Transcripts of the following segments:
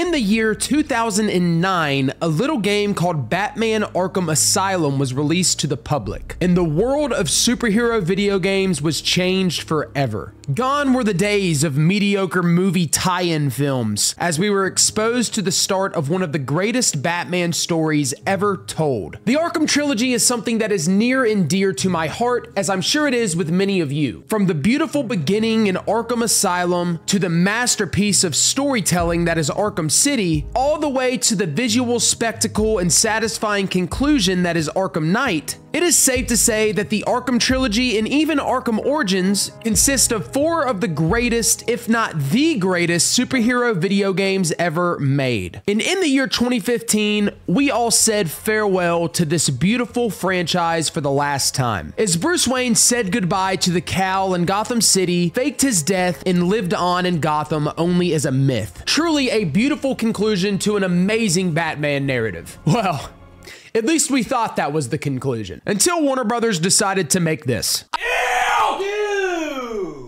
In the year 2009, a little game called Batman Arkham Asylum was released to the public, and the world of superhero video games was changed forever. Gone were the days of mediocre movie tie in films, as we were exposed to the start of one of the greatest Batman stories ever told. The Arkham trilogy is something that is near and dear to my heart, as I'm sure it is with many of you. From the beautiful beginning in Arkham Asylum to the masterpiece of storytelling that is Arkham City, all the way to the visual spectacle and satisfying conclusion that is Arkham Knight, it is safe to say that the Arkham trilogy and even Arkham Origins consist of four of the greatest, if not the greatest, superhero video games ever made. And in the year 2015, we all said farewell to this beautiful franchise for the last time. As Bruce Wayne said goodbye to the cowl in Gotham City, faked his death, and lived on in Gotham only as a myth. Truly a beautiful conclusion to an amazing Batman narrative. Well, at least we thought that was the conclusion. Until Warner Brothers decided to make this.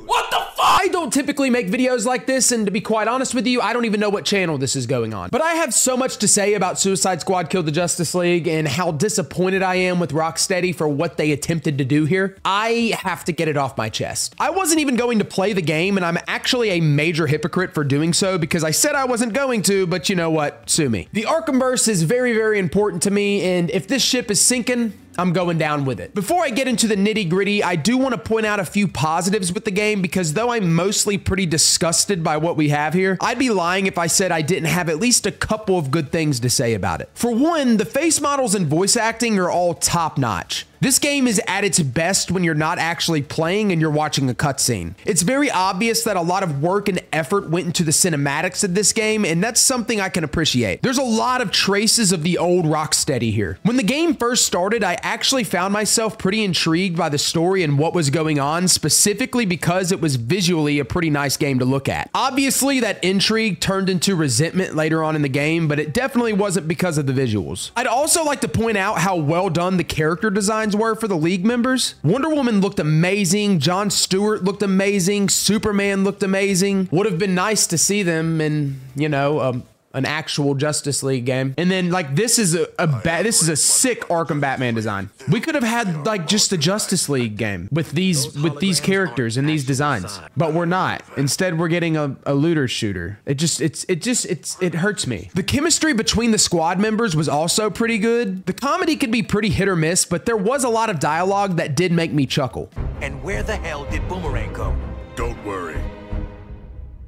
What the fuck? I don't typically make videos like this, and to be quite honest with you, I don't even know what channel this is going on. But I have so much to say about Suicide Squad Kill the Justice League and how disappointed I am with Rocksteady for what they attempted to do here. I have to get it off my chest. I wasn't even going to play the game, and I'm actually a major hypocrite for doing so because I said I wasn't going to, but you know what? Sue me. The Arkhamverse is very, very important to me, and if this ship is sinking, I'm going down with it. Before I get into the nitty gritty, I do want to point out a few positives with the game because though I'm mostly pretty disgusted by what we have here, I'd be lying if I said I didn't have at least a couple of good things to say about it. For one, the face models and voice acting are all top notch. This game is at its best when you're not actually playing and you're watching a cutscene. It's very obvious that a lot of work and effort went into the cinematics of this game, and that's something I can appreciate. There's a lot of traces of the old Rocksteady here. When the game first started, I actually found myself pretty intrigued by the story and what was going on, specifically because it was visually a pretty nice game to look at. Obviously, that intrigue turned into resentment later on in the game, but it definitely wasn't because of the visuals. I'd also like to point out how well done the character designs were for the league members. Wonder Woman looked amazing. John Stewart looked amazing. Superman looked amazing. Would have been nice to see them in, you know, um, an actual Justice League game. And then like this is a, a oh, ba- this is a sick Arkham Batman design. We could have had like just a Justice League game with these with these characters and these designs, but we're not. Instead, we're getting a, a looter shooter. It just it's it just it's it hurts me. The chemistry between the squad members was also pretty good. The comedy could be pretty hit or miss, but there was a lot of dialogue that did make me chuckle. And where the hell did Boomerang go? Don't worry.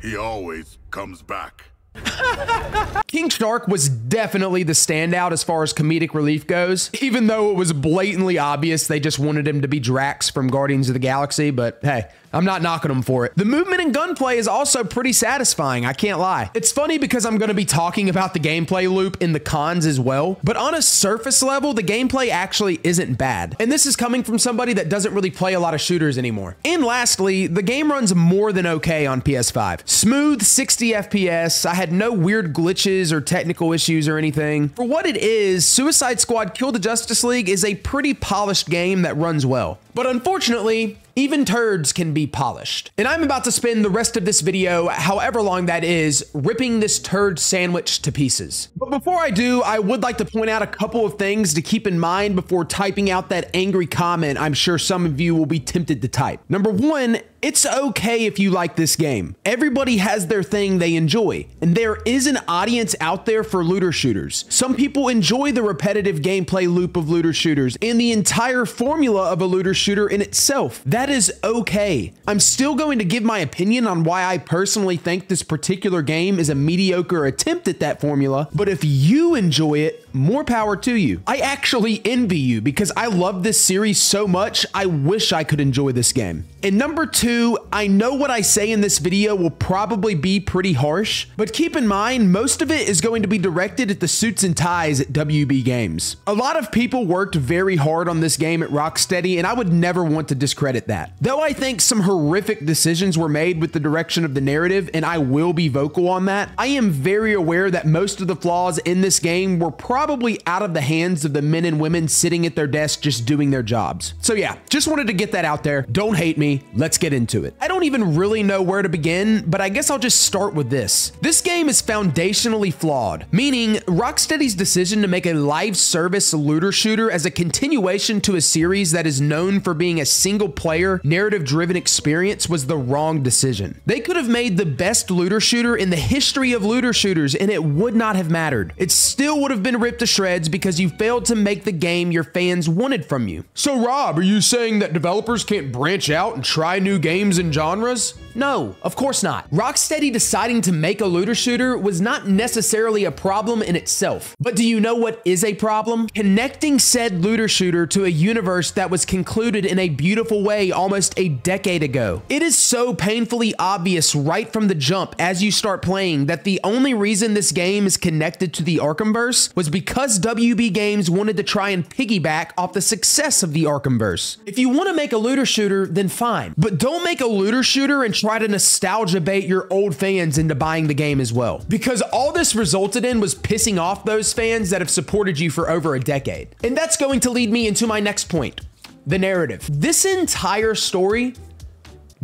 He always comes back. King Shark was definitely the standout as far as comedic relief goes, even though it was blatantly obvious they just wanted him to be Drax from Guardians of the Galaxy, but hey, I'm not knocking them for it. The movement and gunplay is also pretty satisfying, I can't lie. It's funny because I'm going to be talking about the gameplay loop in the cons as well, but on a surface level, the gameplay actually isn't bad. And this is coming from somebody that doesn't really play a lot of shooters anymore. And lastly, the game runs more than okay on PS5. Smooth 60 FPS, I had no weird glitches or technical issues or anything. For what it is, Suicide Squad Kill the Justice League is a pretty polished game that runs well. But unfortunately, even turds can be polished. And I'm about to spend the rest of this video, however long that is, ripping this turd sandwich to pieces. But before I do, I would like to point out a couple of things to keep in mind before typing out that angry comment I'm sure some of you will be tempted to type. Number one, it's okay if you like this game. Everybody has their thing they enjoy, and there is an audience out there for looter shooters. Some people enjoy the repetitive gameplay loop of looter shooters and the entire formula of a looter shooter in itself. That is okay. I'm still going to give my opinion on why I personally think this particular game is a mediocre attempt at that formula, but if you enjoy it, more power to you. I actually envy you because I love this series so much, I wish I could enjoy this game. And number two, I know what I say in this video will probably be pretty harsh, but keep in mind, most of it is going to be directed at the suits and ties at WB Games. A lot of people worked very hard on this game at Rocksteady, and I would never want to discredit that. Though I think some horrific decisions were made with the direction of the narrative, and I will be vocal on that, I am very aware that most of the flaws in this game were probably out of the hands of the men and women sitting at their desk just doing their jobs. So yeah, just wanted to get that out there. Don't hate me. Let's get into it. I don't even really know where to begin, but I guess I'll just start with this. This game is foundationally flawed, meaning Rocksteady's decision to make a live service looter shooter as a continuation to a series that is known for being a single player, narrative driven experience was the wrong decision. They could have made the best looter shooter in the history of looter shooters and it would not have mattered. It still would have been ripped to shreds because you failed to make the game your fans wanted from you. So, Rob, are you saying that developers can't branch out and try new games and genres? No, of course not. Rocksteady deciding to make a looter shooter was not necessarily a problem in itself. But do you know what is a problem? Connecting said looter shooter to a universe that was concluded in a beautiful way almost a decade ago. It is so painfully obvious right from the jump as you start playing that the only reason this game is connected to the Arkhamverse was because WB Games wanted to try and piggyback off the success of the Arkhamverse. If you want to make a looter shooter, then fine. But don't make a looter shooter and try to nostalgia bait your old fans into buying the game as well. Because all this resulted in was pissing off those fans that have supported you for over a decade. And that's going to lead me into my next point the narrative. This entire story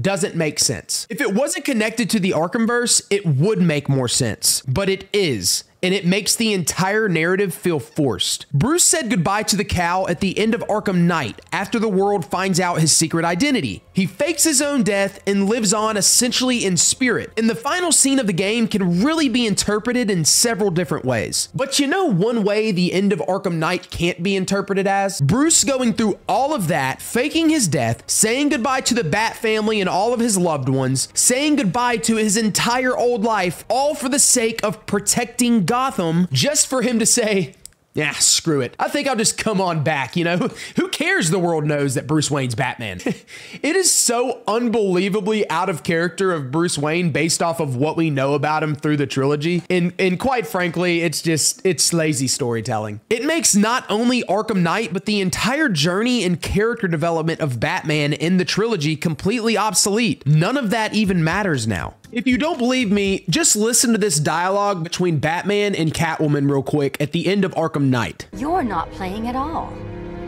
doesn't make sense. If it wasn't connected to the Arkhamverse, it would make more sense, but it is and it makes the entire narrative feel forced. Bruce said goodbye to the cow at the end of Arkham Knight after the world finds out his secret identity. He fakes his own death and lives on essentially in spirit. And the final scene of the game can really be interpreted in several different ways. But you know one way the end of Arkham Knight can't be interpreted as? Bruce going through all of that, faking his death, saying goodbye to the Bat family and all of his loved ones, saying goodbye to his entire old life, all for the sake of protecting Gotham just for him to say, yeah, screw it. I think I'll just come on back, you know? Who cares the world knows that Bruce Wayne's Batman? it is so unbelievably out of character of Bruce Wayne based off of what we know about him through the trilogy. And and quite frankly, it's just it's lazy storytelling. It makes not only Arkham Knight, but the entire journey and character development of Batman in the trilogy completely obsolete. None of that even matters now. If you don't believe me, just listen to this dialogue between Batman and Catwoman real quick at the end of Arkham Knight. You're not playing at all.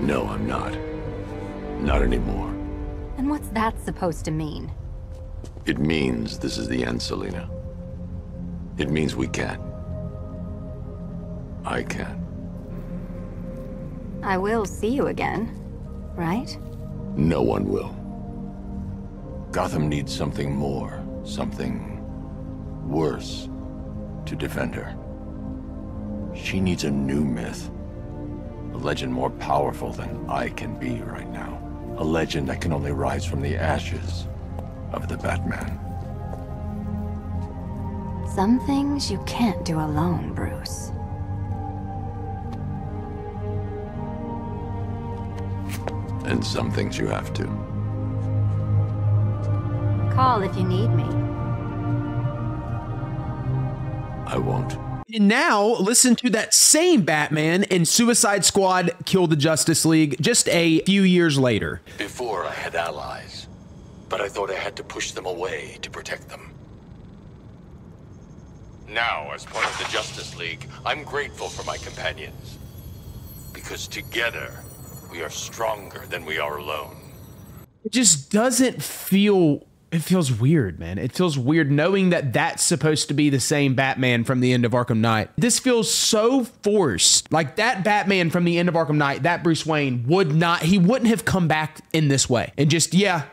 No, I'm not. Not anymore. And what's that supposed to mean? It means this is the end, Selina. It means we can. I can. I will see you again, right? No one will. Gotham needs something more something worse to defend her. She needs a new myth. A legend more powerful than I can be right now. A legend that can only rise from the ashes of the Batman. Some things you can't do alone, Bruce. And some things you have to. Call if you need me. I won't. And now listen to that same Batman in Suicide Squad Kill the Justice League just a few years later. Before I had allies, but I thought I had to push them away to protect them. Now, as part of the Justice League, I'm grateful for my companions. Because together, we are stronger than we are alone. It just doesn't feel it feels weird, man. It feels weird knowing that that's supposed to be the same Batman from the end of Arkham Knight. This feels so forced. Like that Batman from the end of Arkham Knight, that Bruce Wayne would not, he wouldn't have come back in this way and just, yeah,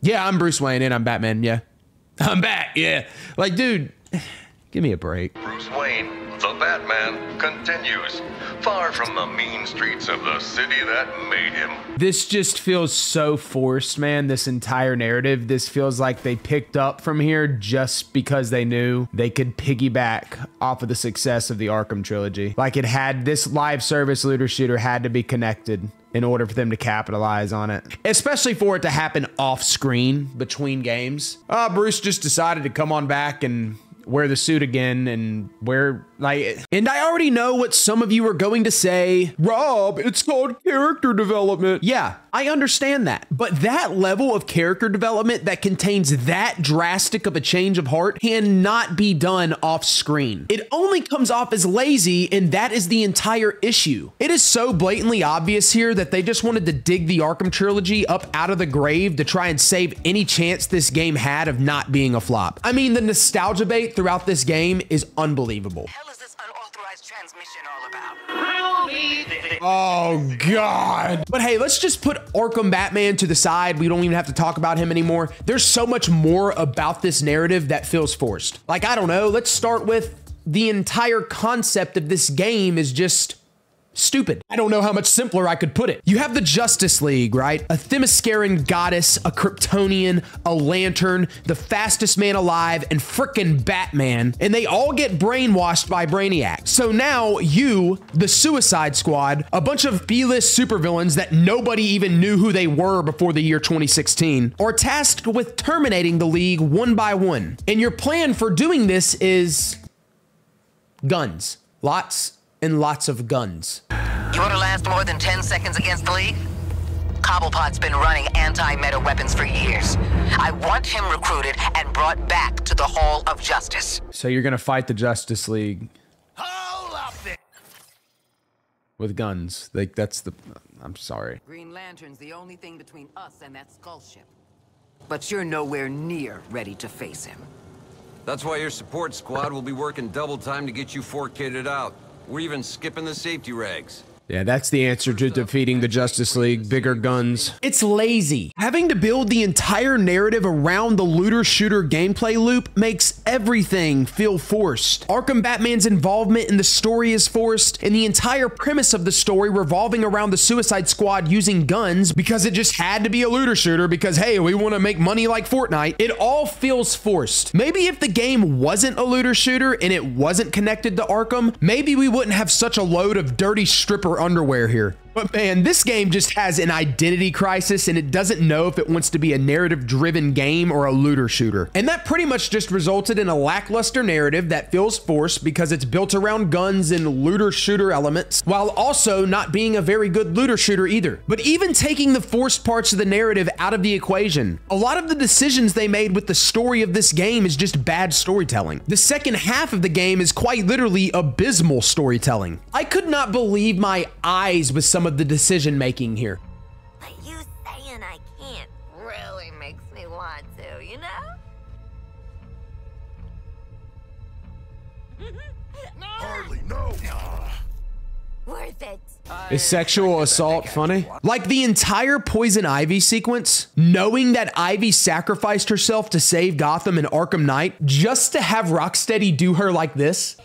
yeah, I'm Bruce Wayne and I'm Batman. Yeah, I'm back. Yeah. Like, dude, give me a break. Bruce Wayne, the Batman, continues far from the mean streets of the city that made him. This just feels so forced, man. This entire narrative. This feels like they picked up from here just because they knew they could piggyback off of the success of the Arkham trilogy. Like it had this live service looter shooter had to be connected in order for them to capitalize on it, especially for it to happen off screen between games. Uh, Bruce just decided to come on back and wear the suit again and wear like and I already know what some of you are going to say. Rob, it's called character development. Yeah, I understand that. But that level of character development that contains that drastic of a change of heart cannot be done off screen. It only comes off as lazy and that is the entire issue. It is so blatantly obvious here that they just wanted to dig the Arkham trilogy up out of the grave to try and save any chance this game had of not being a flop. I mean, the nostalgia bait throughout this game is unbelievable. hell is this unauthorized transmission all about? Oh God. But hey, let's just put Arkham Batman to the side. We don't even have to talk about him anymore. There's so much more about this narrative that feels forced. Like, I don't know, let's start with the entire concept of this game is just stupid. I don't know how much simpler I could put it. You have the Justice League, right? A Themysciran goddess, a Kryptonian, a lantern, the fastest man alive, and frickin' Batman, and they all get brainwashed by Brainiac. So now you, the Suicide Squad, a bunch of B-list supervillains that nobody even knew who they were before the year 2016, are tasked with terminating the League one by one. And your plan for doing this is guns. Lots and lots of guns. You want to last more than 10 seconds against the League? Cobblepot's been running anti-meta weapons for years. I want him recruited and brought back to the Hall of Justice. So you're gonna fight the Justice League Hold up there. with guns. Like that's the. I'm sorry. Green Lantern's the only thing between us and that skull ship. But you're nowhere near ready to face him. That's why your support squad will be working double time to get you four kitted out. We're even skipping the safety rags. Yeah, that's the answer to defeating the Justice League. Bigger guns. It's lazy. Having to build the entire narrative around the looter shooter gameplay loop makes everything feel forced. Arkham Batman's involvement in the story is forced, and the entire premise of the story revolving around the Suicide Squad using guns because it just had to be a looter shooter because, hey, we want to make money like Fortnite. It all feels forced. Maybe if the game wasn't a looter shooter and it wasn't connected to Arkham, maybe we wouldn't have such a load of dirty stripper underwear here. But man, this game just has an identity crisis and it doesn't know if it wants to be a narrative driven game or a looter shooter. And that pretty much just resulted in a lackluster narrative that feels forced because it's built around guns and looter shooter elements, while also not being a very good looter shooter either. But even taking the forced parts of the narrative out of the equation, a lot of the decisions they made with the story of this game is just bad storytelling. The second half of the game is quite literally abysmal storytelling. I could not believe my eyes with some of the decision making here. But you saying I can't really makes me want to, you know? Harley, no! Worth it. Is sexual assault funny? Like the entire Poison Ivy sequence, knowing that Ivy sacrificed herself to save Gotham and Arkham Knight just to have Rocksteady do her like this?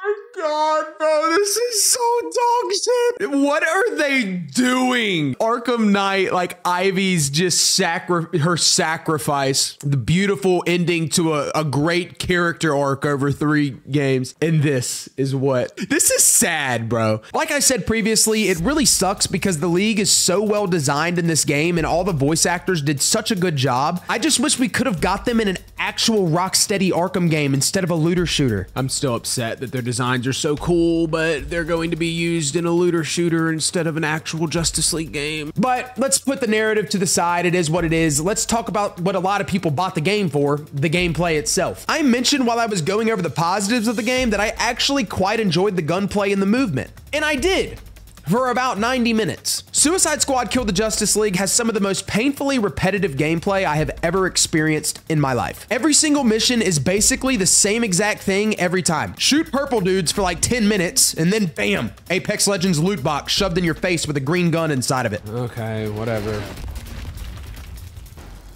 My god, bro, this is so dog shit. What are they doing? Arkham Knight, like Ivy's just sacri- her sacrifice, the beautiful ending to a, a great character arc over three games. And this is what this is sad, bro. Like I said previously, it really sucks because the league is so well designed in this game and all the voice actors did such a good job. I just wish we could have got them in an actual Rocksteady Arkham game instead of a looter shooter. I'm still upset that their designs are so cool, but they're going to be used in a looter shooter instead of an actual Justice League game. But let's put the narrative to the side. It is what it is. Let's talk about what a lot of people bought the game for the gameplay itself. I mentioned while I was going over the positives of the game that I actually quite enjoyed the gunplay and the movement. And I did for about 90 minutes. Suicide Squad Kill the Justice League has some of the most painfully repetitive gameplay I have ever experienced in my life. Every single mission is basically the same exact thing every time. Shoot purple dudes for like 10 minutes, and then bam, Apex Legends loot box shoved in your face with a green gun inside of it. Okay, whatever.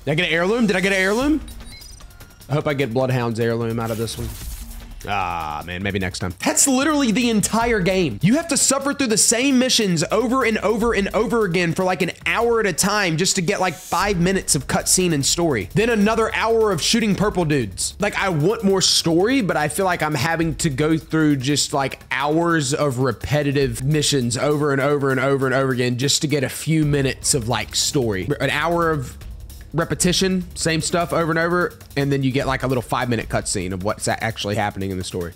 Did I get an heirloom? Did I get an heirloom? I hope I get Bloodhound's heirloom out of this one. Ah, man, maybe next time. That's literally the entire game. You have to suffer through the same missions over and over and over again for like an hour at a time just to get like five minutes of cutscene and story. Then another hour of shooting purple dudes. Like, I want more story, but I feel like I'm having to go through just like hours of repetitive missions over and over and over and over again just to get a few minutes of like story. An hour of repetition, same stuff over and over, and then you get like a little five minute cutscene of what's actually happening in the story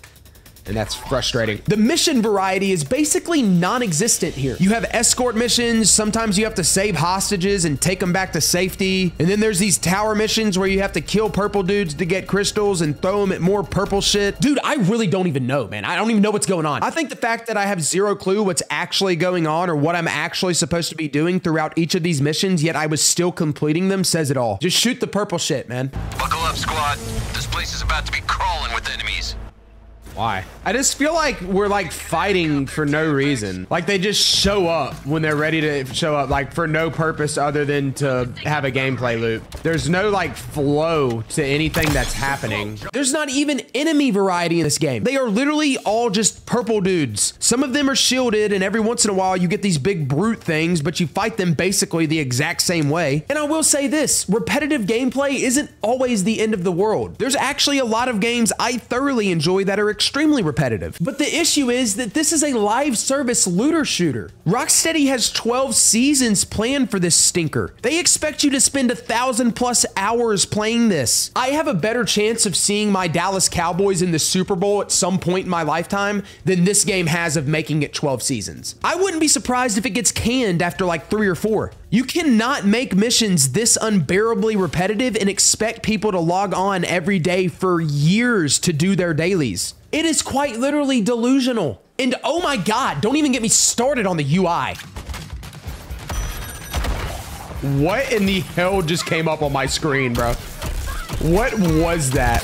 and that's frustrating. The mission variety is basically non-existent here. You have escort missions, sometimes you have to save hostages and take them back to safety, and then there's these tower missions where you have to kill purple dudes to get crystals and throw them at more purple shit. Dude, I really don't even know, man. I don't even know what's going on. I think the fact that I have zero clue what's actually going on or what I'm actually supposed to be doing throughout each of these missions, yet I was still completing them says it all. Just shoot the purple shit, man. Buckle up, squad. This place is about to be crawling with enemies. Why? I just feel like we're like fighting for no reason. Like they just show up when they're ready to show up, like for no purpose other than to have a gameplay loop. There's no like flow to anything that's happening. There's not even enemy variety in this game. They are literally all just purple dudes. Some of them are shielded and every once in a while you get these big brute things, but you fight them basically the exact same way. And I will say this, repetitive gameplay isn't always the end of the world. There's actually a lot of games I thoroughly enjoy that are extremely repetitive. But the issue is that this is a live service looter shooter. Rocksteady has 12 seasons planned for this stinker. They expect you to spend a thousand plus hours playing this. I have a better chance of seeing my Dallas Cowboys in the Super Bowl at some point in my lifetime than this game has of making it 12 seasons. I wouldn't be surprised if it gets canned after like three or four. You cannot make missions this unbearably repetitive and expect people to log on every day for years to do their dailies. It is quite literally delusional. And oh my God, don't even get me started on the UI. What in the hell just came up on my screen, bro? What was that?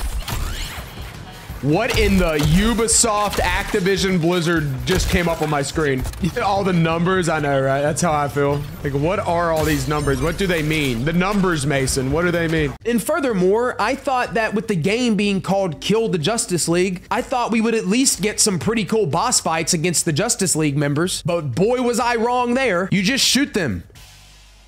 What in the Ubisoft, Activision, Blizzard just came up on my screen? All the numbers, I know, right? That's how I feel. Like, what are all these numbers? What do they mean? The numbers, Mason, what do they mean? And furthermore, I thought that with the game being called Kill the Justice League, I thought we would at least get some pretty cool boss fights against the Justice League members. But boy, was I wrong there. You just shoot them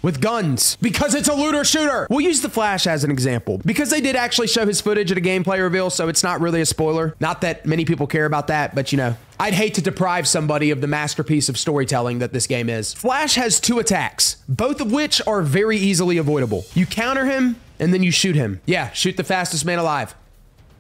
with guns because it's a looter shooter. We'll use the Flash as an example because they did actually show his footage at a gameplay reveal, so it's not really a spoiler. Not that many people care about that, but you know, I'd hate to deprive somebody of the masterpiece of storytelling that this game is. Flash has two attacks, both of which are very easily avoidable. You counter him and then you shoot him. Yeah, shoot the fastest man alive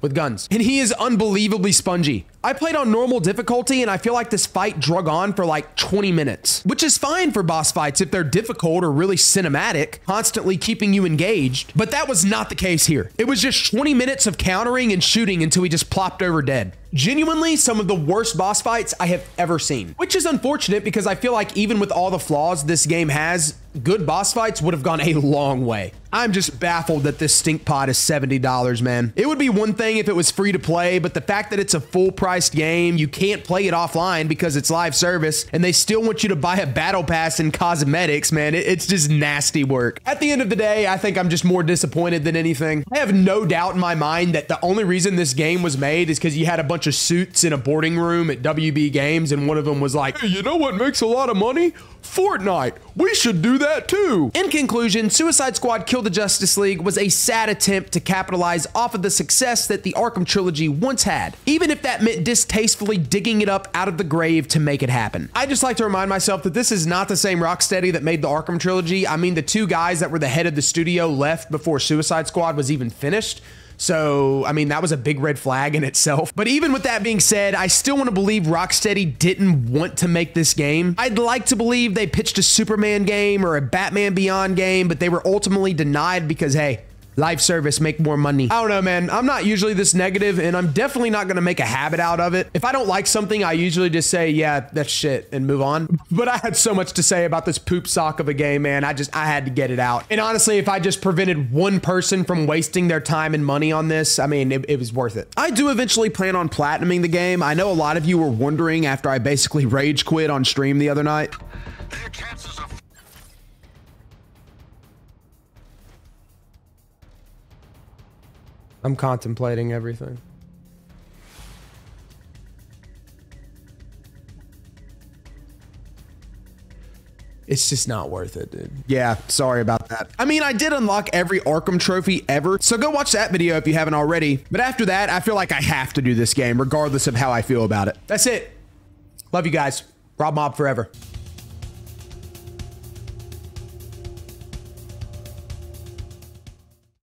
with guns. And he is unbelievably spongy. I played on normal difficulty and I feel like this fight drug on for like 20 minutes, which is fine for boss fights if they're difficult or really cinematic, constantly keeping you engaged. But that was not the case here. It was just 20 minutes of countering and shooting until he just plopped over dead. Genuinely, some of the worst boss fights I have ever seen, which is unfortunate because I feel like even with all the flaws this game has, good boss fights would have gone a long way. I'm just baffled that this stink pot is $70, man. It would be one thing if it was free to play, but the fact that it's a full priced game, you can't play it offline because it's live service, and they still want you to buy a battle pass and cosmetics, man. It's just nasty work. At the end of the day, I think I'm just more disappointed than anything. I have no doubt in my mind that the only reason this game was made is because you had a bunch of suits in a boarding room at WB Games, and one of them was like, hey, you know what makes a lot of money? Fortnite. We should do that too. In conclusion, Suicide Squad Kill the Justice League was a sad attempt to capitalize off of the success that the Arkham trilogy once had, even if that meant distastefully digging it up out of the grave to make it happen. I just like to remind myself that this is not the same Rocksteady that made the Arkham trilogy. I mean, the two guys that were the head of the studio left before Suicide Squad was even finished. So, I mean, that was a big red flag in itself. But even with that being said, I still want to believe Rocksteady didn't want to make this game. I'd like to believe they pitched a Superman game or a Batman Beyond game, but they were ultimately denied because, hey, live service, make more money. I don't know, man. I'm not usually this negative, and I'm definitely not going to make a habit out of it. If I don't like something, I usually just say, yeah, that's shit, and move on. But I had so much to say about this poop sock of a game, man. I just, I had to get it out. And honestly, if I just prevented one person from wasting their time and money on this, I mean, it, it was worth it. I do eventually plan on platinuming the game. I know a lot of you were wondering after I basically rage quit on stream the other night. I'm contemplating everything. It's just not worth it, dude. Yeah, sorry about that. I mean, I did unlock every Arkham trophy ever, so go watch that video if you haven't already. But after that, I feel like I have to do this game, regardless of how I feel about it. That's it. Love you guys. Rob Mob forever.